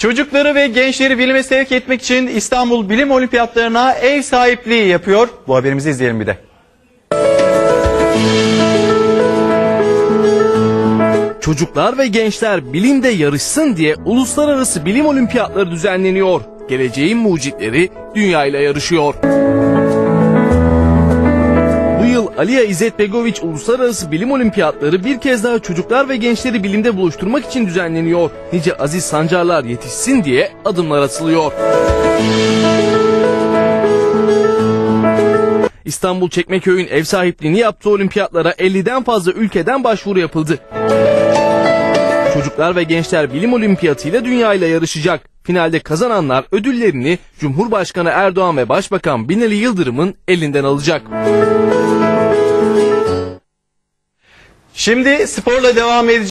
Çocukları ve gençleri bilime sevk etmek için İstanbul Bilim Olimpiyatlarına ev sahipliği yapıyor. Bu haberimizi izleyelim bir de. Çocuklar ve gençler bilimde yarışsın diye uluslararası bilim olimpiyatları düzenleniyor. Geleceğin mucitleri dünya ile yarışıyor. Aliya İzzet Begoviç Uluslararası Bilim Olimpiyatları bir kez daha çocuklar ve gençleri bilimde buluşturmak için düzenleniyor. Nice aziz sancarlar yetişsin diye adımlar atılıyor. İstanbul Çekmeköy'ün ev sahipliğini yaptığı olimpiyatlara 50'den fazla ülkeden başvuru yapıldı. Çocuklar ve Gençler Bilim Olimpiyatı ile dünya ile yarışacak. Finalde kazananlar ödüllerini Cumhurbaşkanı Erdoğan ve Başbakan Binali Yıldırım'ın elinden alacak. Şimdi sporla devam edeceğiz.